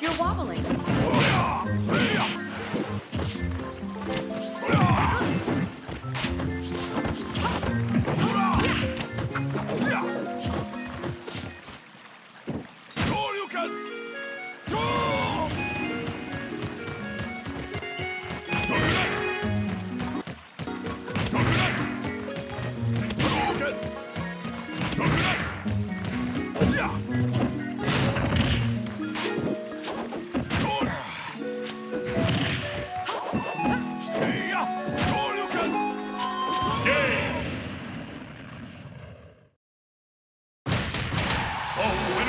You're wobbling. Oh,